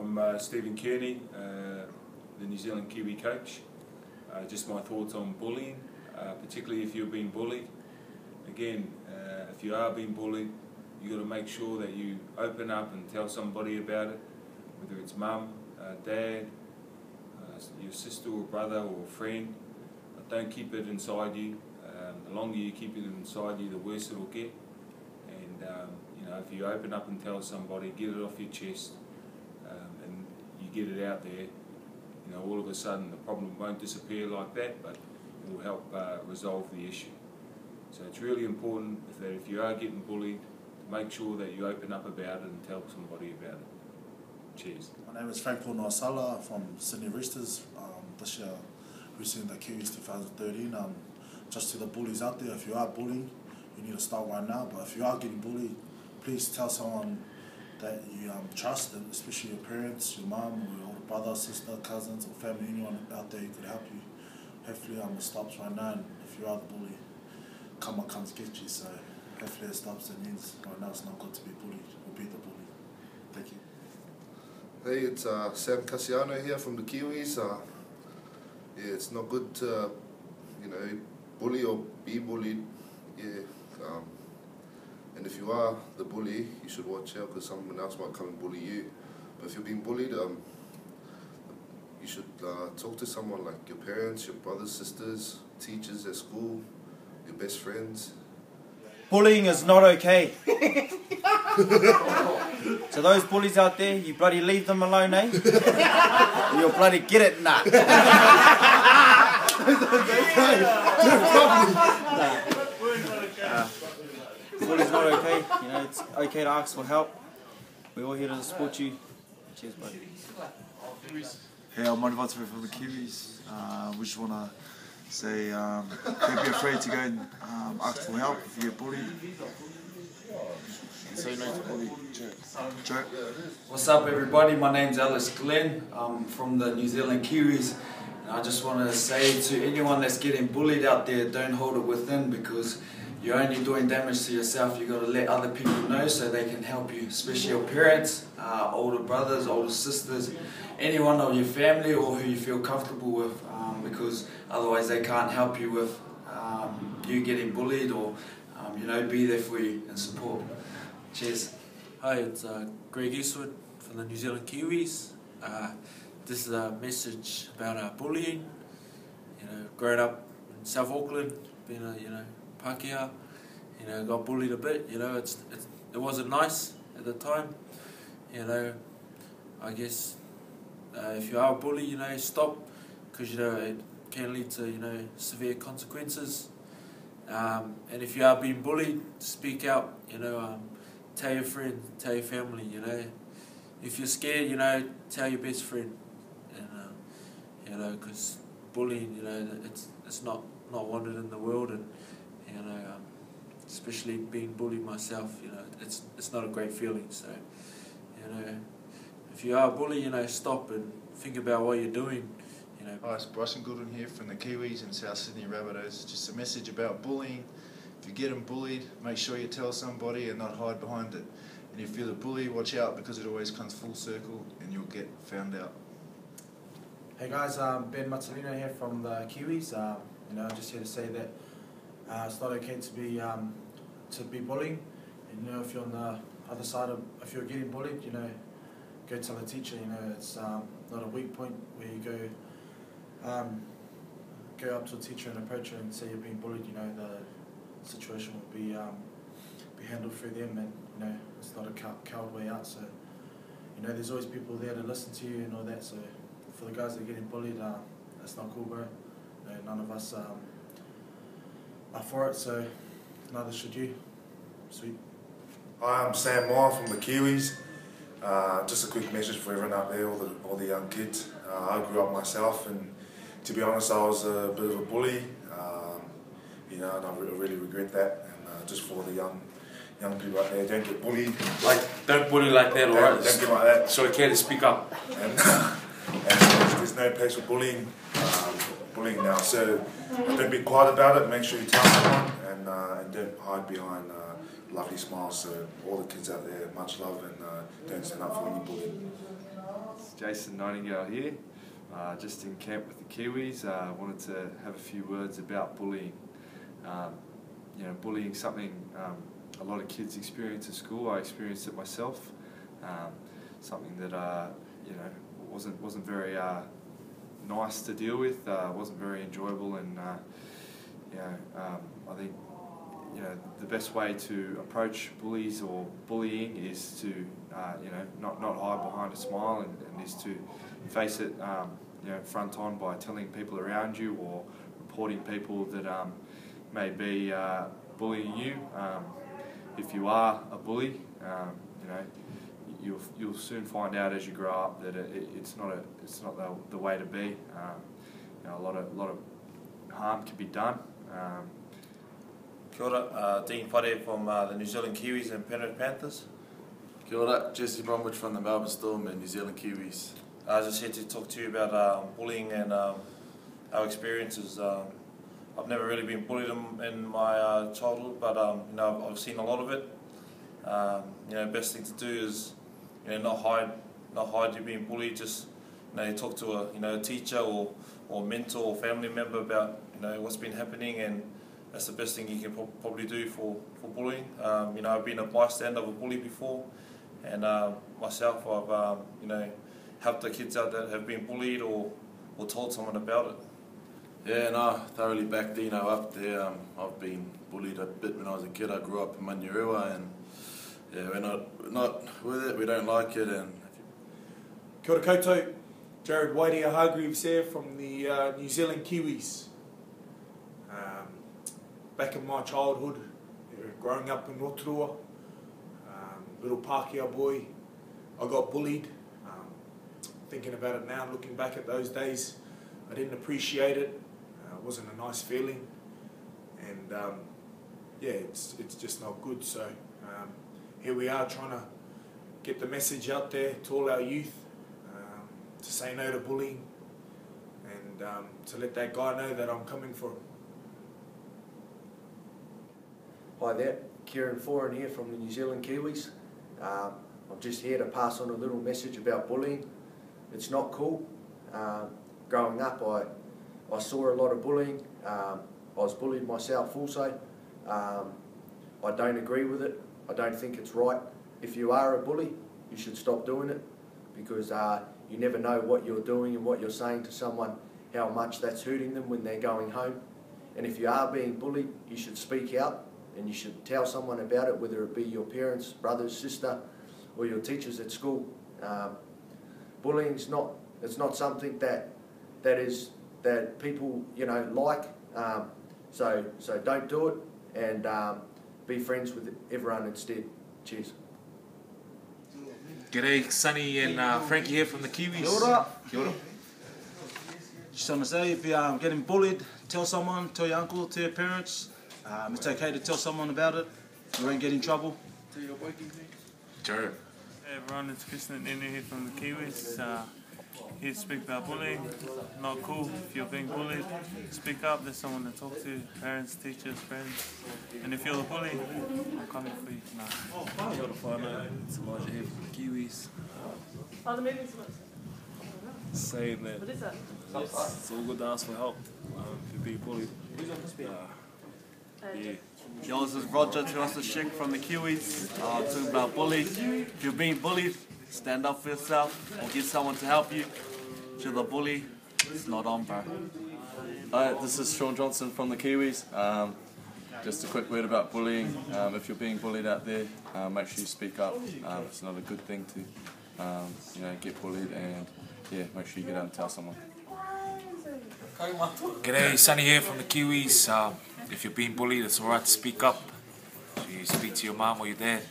I'm uh, Stephen Kearney, uh, the New Zealand Kiwi coach. Uh, just my thoughts on bullying, uh, particularly if you've been bullied. Again, uh, if you are being bullied, you've got to make sure that you open up and tell somebody about it, whether it's mum, uh, dad, your sister or brother or a friend. But don't keep it inside you. Um, the longer you keep it inside you, the worse it'll get. And um, you know, if you open up and tell somebody, get it off your chest, you get it out there, you know, all of a sudden the problem won't disappear like that, but it will help uh, resolve the issue. So it's really important that if you are getting bullied, make sure that you open up about it and tell somebody about it. Cheers. My name is Frank-Paul Nu'uausala from Sydney Roosters. Um, this year, representing the Kiwis 2013. Um, just to the bullies out there, if you are bullying, you need to start right now. But if you are getting bullied, please tell someone that you um, trust, and especially your parents, your mom, or your brother, sister, cousins, or family, anyone out there who could help you. Hopefully, um, it stops right now. And if you are the bully, karma comes get you. So hopefully, it stops and ends. Right now, it's not good to be bullied or be the bully. Thank you. Hey, it's uh, Sam Kasiano here from the Kiwis. Uh, yeah, it's not good to, you know, bully or be bullied. Yeah, um, and if you are the bully, you should watch out because someone else might come and bully you. But if you're being bullied, um, you should uh, talk to someone like your parents, your brothers, sisters, teachers at school, your best friends. Bullying is not okay. so those bullies out there, you bloody leave them alone, eh? You'll bloody get it, nah. Bullying's not okay. You know, it's okay to ask for help. We're all here to support you. Cheers, buddy. Hey, I'm Manu Vatuvei from the Kiwis. Uh, we just want to say um, don't be afraid to go and um, ask for help if you get bullied. Say no to bully. Joe? What's up, everybody? My name's Alex Glenn. I'm from the New Zealand Kiwis. And I just want to say to anyone that's getting bullied out there, don't hold it within because you're only doing damage to yourself. You've got to let other people know so they can help you, especially your parents, uh, older brothers, older sisters, anyone of your family or who you feel comfortable with um, because otherwise they can't help you with um, you getting bullied or, um, you know, be there for you and support. Cheers. Hi, it's uh, Greg Eastwood from the New Zealand Kiwis. Uh, this is a message about uh, bullying. You know, growing up in South Auckland, being a you know Pākehā, you know, got bullied a bit. You know, it's, it's it wasn't nice at the time. You know, I guess uh, if you are a bully, you know, stop because you know it can lead to you know severe consequences. Um, and if you are being bullied, speak out. You know. Um, tell your friend, tell your family, you know. If you're scared, you know, tell your best friend, and uh, you know, because bullying, you know, it's it's not not wanted in the world, and you know, um, especially being bullied myself, you know, it's it's not a great feeling. So, you know, if you are a bully, you know, stop and think about what you're doing. You know. Hi, it's Bryson Goodwin here from the Kiwis and South Sydney Rabbitohs. Just a message about bullying. If you get getting bullied, make sure you tell somebody and not hide behind it. And if you're the bully, watch out because it always comes full circle and you'll get found out. Hey guys, um, Ben Matulino here from the Kiwis. Um, you know, I'm just here to say that uh, it's not okay to be um, to be bullying. And, you know, if you're on the other side of, if you're getting bullied, you know, go tell a teacher. You know, it's um, not a weak point where you go um, go up to a teacher and approach her and say you're being bullied. You know, the situation will be um, be handled through them, and you know, it's not a cow- coward way out. So, you know, there's always people there to listen to you and all that. So, for the guys that are getting bullied, uh, that's not cool, bro. You know, none of us um, are for it, so neither should you. Sweet. Hi, I'm Sam Moa from the Kiwis. Uh, just a quick message for everyone out there, all the, all the young kids. Uh, I grew up myself, and to be honest, I was a bit of a bully. Um, you know, and I re- really regret that. And uh, just for the young young people out there, don't get bullied. Like, don't bully like that, Don't- Don't get like that. It's okay to speak up. And, and there's, there's no place for bullying, um, bullying now. So don't be quiet about it. Make sure you tell someone, and uh, and don't hide behind uh, lovely smiles. So all the kids out there, much love, and uh, don't stand up for any bullying. Jason Nightingale here, uh, just in camp with the Kiwis. I uh, wanted to have a few words about bullying. Um, you know, bullying something um, a lot of kids experience at school. I experienced it myself. Um, something that uh, you know wasn't wasn't very nice to deal with. Uh, wasn't very enjoyable, and uh, um, I think you know the best way to approach bullies or bullying is to uh, you know not not hide behind a smile and, and is to face it um, you know front on by telling people around you or reporting people that um, may be uh, bullying you. Um, if you are a bully, um, you know you'll you'll soon find out as you grow up that it, it's not a it's not the, the way to be. Um, you know, a lot of a lot of harm can be done. Um, Kia ora, uh, Dean Whare from uh, the New Zealand Kiwis and Penrith Panthers. Kia ora, Jesse Bromwich from the Melbourne Storm and New Zealand Kiwis. I was just here to talk to you about um, bullying and um, our experiences. Um, I've never really been bullied in, in my uh, childhood, but um, you know I've, I've, seen a lot of it. Um, you know, best thing to do is you know not hide, not hide you being bullied. Just you know, talk to a you know a teacher or or mentor or family member about you know what's been happening and that's the best thing you can pro probably do for, for bullying. Um, you know, I've been a bystander of a bully before, and uh, myself, I've um, you know helped the kids out that have been bullied or, or told someone about it. Yeah, no, thoroughly back Dino up there. Um, I've been bullied a bit when I was a kid. I grew up in Manurewa, and yeah, we're not not with it. We don't like it, and. Kia ora koutou, Jared Waerea-Hargreaves here from the uh, New Zealand Kiwis back in my childhood, growing up in Rotorua, um, little Pākehā boy, I got bullied. Um, thinking about it now, looking back at those days, I didn't appreciate it. Uh, it wasn't a nice feeling, and um, yeah, it's it's just not good. So um, here we are trying to get the message out there to all our youth um, to say no to bullying and um, to let that guy know that I'm coming for him. Hi there, Kieran Foran here from the New Zealand Kiwis. Uh, I'm just here to pass on a little message about bullying. It's not cool. Uh, growing up, I, I saw a lot of bullying. Um, I was bullied myself also. Um, I don't agree with it. I don't think it's right. If you are a bully, you should stop doing it because uh, you never know what you're doing and what you're saying to someone, how much that's hurting them when they're going home. And if you are being bullied, you should speak out and you should tell someone about it, whether it be your parents, brothers, sister, or your teachers at school. Um, bullying is not it's not something that that is that people you know like. Um, so so don't do it and um, be friends with everyone instead. Cheers. G'day, Sonny and uh, Frankie here from the Kiwis. Kia ora. Kia ora. Just want to say, if you're um, getting bullied, tell someone, tell your uncle, tell your parents, um, it's okay to tell someone about it. You won't get in trouble. Tell your Jared. Hey everyone, it's Krisnan Inu here from the Kiwis. Uh, here to speak about bullying. Not cool if you're being bullied. Speak up, there's someone to talk to. Parents, teachers, friends. And if you're the bully, I'm coming for you. Nah. Kia ora whānau, it's Elijah here from the Kiwis. Saying that it's, it's all good to ask for help um, if you're being bullied. Uh, yeah. Yo, this is Roger Tuivasa from the Kiwis. Uh, talking about bullying. If you're being bullied, stand up for yourself or get someone to help you. If you're the bully, it's not on, bro. Hi, this is Shaun Johnson from the Kiwis. Um, just a quick word about bullying. Um, if you're being bullied out there, uh, make sure you speak up. Um, it's not a good thing to, um, you know, get bullied, and yeah, make sure you get out and tell someone. G'day, Sonny here from the Kiwis. Um, if you're being bullied, it's alright to speak up. So you speak to your mom or your dad.